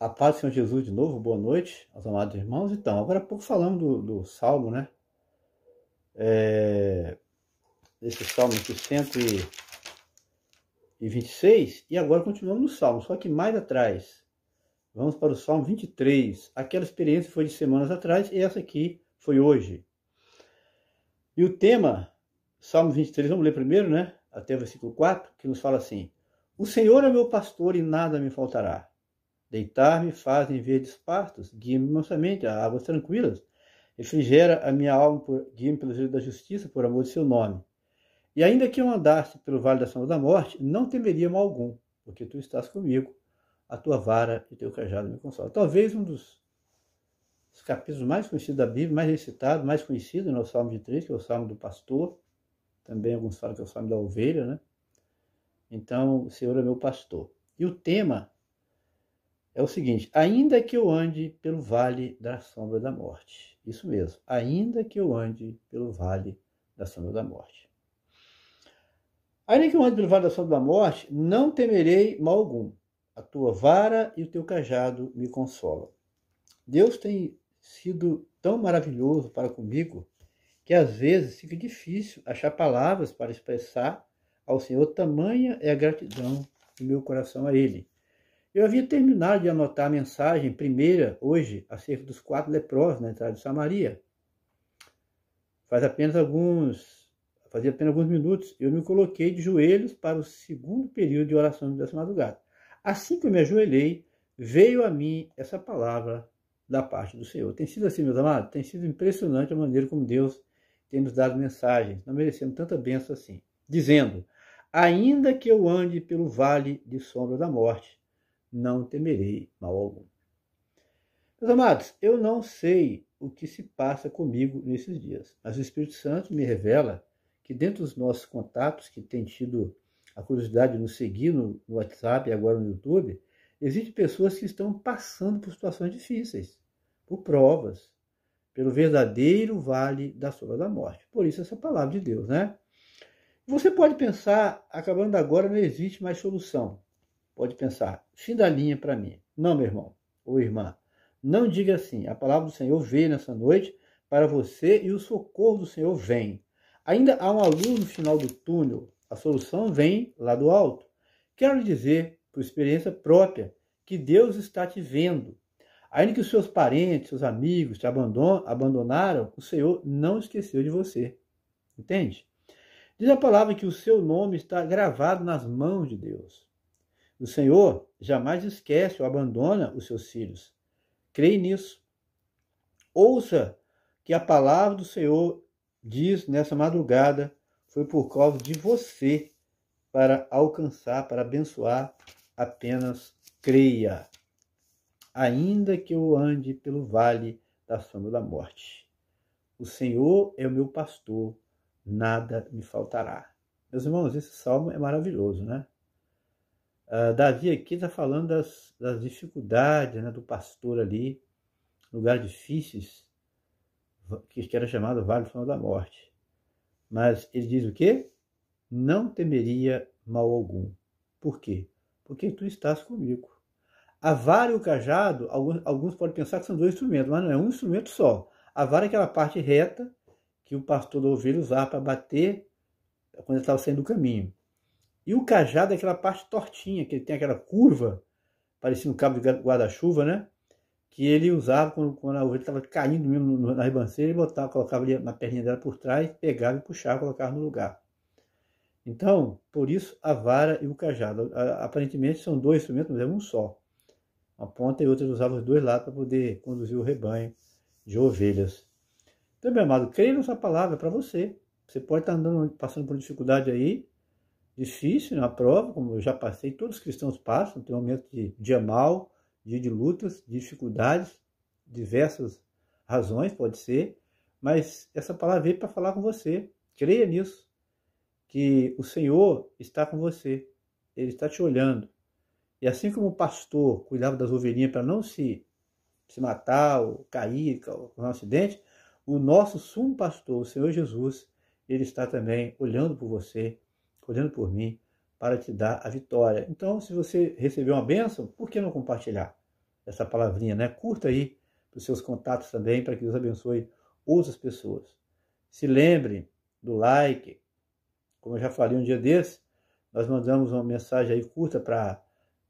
A paz do Senhor Jesus de novo, boa noite aos amados irmãos. Então, agora há pouco falamos do, do Salmo, né? É, esse Salmo aqui, 126, e agora continuamos no Salmo, só que mais atrás. Vamos para o Salmo 23. Aquela experiência foi de semanas atrás e essa aqui foi hoje. E o tema, Salmo 23, vamos ler primeiro, né? Até o versículo 4, que nos fala assim: O Senhor é meu pastor e nada me faltará. Deitar-me fazem verdes pastos, guia-me mansamente a águas tranquilas. Refrigera a minha alma, guia-me pelo jeito da justiça, por amor de seu nome. E ainda que eu andasse pelo vale da sombra da morte, não temeria mal algum, porque tu estás comigo, a tua vara e teu cajado me consolam. Talvez um dos, capítulos mais conhecidos da Bíblia, mais recitado, mais conhecido, é o Salmo de 3, que é o Salmo do pastor. Também alguns falam que é o Salmo da ovelha, né? Então, o Senhor é meu pastor. E o tema é o seguinte: ainda que eu ande pelo vale da sombra da morte. Isso mesmo, ainda que eu ande pelo vale da sombra da morte. Ainda que eu ande pelo vale da sombra da morte, não temerei mal algum. A tua vara e o teu cajado me consolam. Deus tem sido tão maravilhoso para comigo que às vezes fica difícil achar palavras para expressar ao Senhor tamanha é a gratidão do meu coração a Ele. Eu havia terminado de anotar a mensagem primeira, hoje, acerca dos quatro leprosos na entrada de Samaria. Faz apenas alguns, fazia apenas alguns minutos, eu me coloquei de joelhos para o segundo período de oração dessa madrugada. Assim que eu me ajoelhei, veio a mim essa palavra da parte do Senhor. Tem sido assim, meus amados? Tem sido impressionante a maneira como Deus tem nos dado mensagens. Não merecemos tanta bênção assim. Dizendo, ainda que eu ande pelo vale de sombra da morte, não temerei mal algum. Meus amados, eu não sei o que se passa comigo nesses dias, mas o Espírito Santo me revela que dentro dos nossos contatos, que tem tido a curiosidade de nos seguir no, WhatsApp e agora no YouTube, existem pessoas que estão passando por situações difíceis, por provas, pelo verdadeiro vale da sombra da morte. Por isso essa palavra de Deus, né? Você pode pensar, acabando agora, não existe mais solução pode pensar, fim da linha para mim. Não, meu irmão ou irmã, não diga assim. A palavra do Senhor veio nessa noite para você e o socorro do Senhor vem. Ainda há uma luz no final do túnel. A solução vem lá do alto. Quero dizer, por experiência própria, que Deus está te vendo. Ainda que os seus parentes, seus amigos te abandonaram, o Senhor não esqueceu de você. Entende? Diz a palavra que o seu nome está gravado nas mãos de Deus. O Senhor jamais esquece ou abandona os seus filhos. Creia nisso. Ouça que a palavra do Senhor diz nessa madrugada foi por causa de você para alcançar, para abençoar, apenas creia. Ainda que eu ande pelo vale da sombra da morte. O Senhor é o meu pastor, nada me faltará. Meus irmãos, esse salmo é maravilhoso, né? Uh, Davi aqui está falando das, das dificuldades né, do pastor ali, lugares difíceis, que era chamado Vale do Sono da Morte. Mas ele diz o quê? Não temeria mal algum. Por quê? Porque tu estás comigo. A vara e o cajado, alguns, alguns podem pensar que são dois instrumentos, mas não é um instrumento só. A vara é aquela parte reta que o pastor da ovelha usava para bater quando ele estava saindo do caminho. E o cajado é aquela parte tortinha, que ele tem aquela curva, parecendo um cabo de guarda-chuva, né? Que ele usava quando, quando a ovelha estava caindo mesmo na ribanceira, ele botava, colocava na perninha dela por trás, pegava e puxava, colocava no lugar. Então, por isso a vara e o cajado. Aparentemente são dois instrumentos, mas é um só. Uma ponta e outra usava os dois lados para poder conduzir o rebanho de ovelhas. Então, meu amado, creia nessa palavra para você. Você pode estar andando, passando por dificuldade aí, difícil na prova, como eu já passei, todos os cristãos passam, tem um momento de dia mal, dia de lutas, dificuldades, diversas razões, pode ser, mas essa palavra veio para falar com você. Creia nisso, que o Senhor está com você, Ele está te olhando. E assim como o pastor cuidava das ovelhinhas para não se, se matar ou cair com um acidente, o nosso sumo pastor, o Senhor Jesus, ele está também olhando por você, olhando por mim, para te dar a vitória. Então, se você recebeu uma bênção, por que não compartilhar? essa palavrinha, né? Curta aí para os seus contatos também, para que Deus abençoe outras pessoas. Se lembre do like. Como eu já falei um dia desse, nós mandamos uma mensagem aí curta para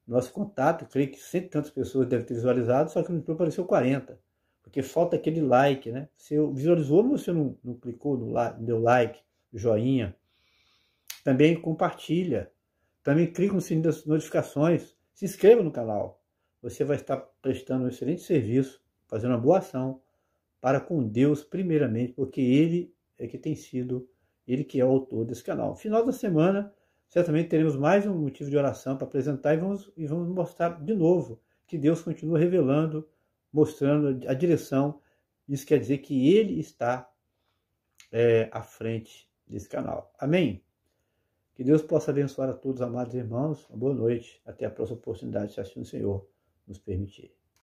nosso contato, creio que cento e tantas pessoas devem ter visualizado, só que no apareceu 40. Porque falta aquele like, né? Você visualizou, mas você não, não clicou no like, deu like, joinha. Também compartilha. Também clica no sininho das notificações. Se inscreva no canal. Você vai estar prestando um excelente serviço, fazendo uma boa ação para com Deus, primeiramente, porque Ele é que tem sido, Ele que é o autor desse canal. Final da semana, certamente teremos mais um motivo de oração para apresentar e vamos, e vamos mostrar de novo que Deus continua revelando, mostrando a direção. Isso quer dizer que Ele está é, à frente desse canal. Amém? Que Deus possa abençoar a todos, amados irmãos. Uma boa noite. Até a próxima oportunidade, se assim o Senhor nos permitir.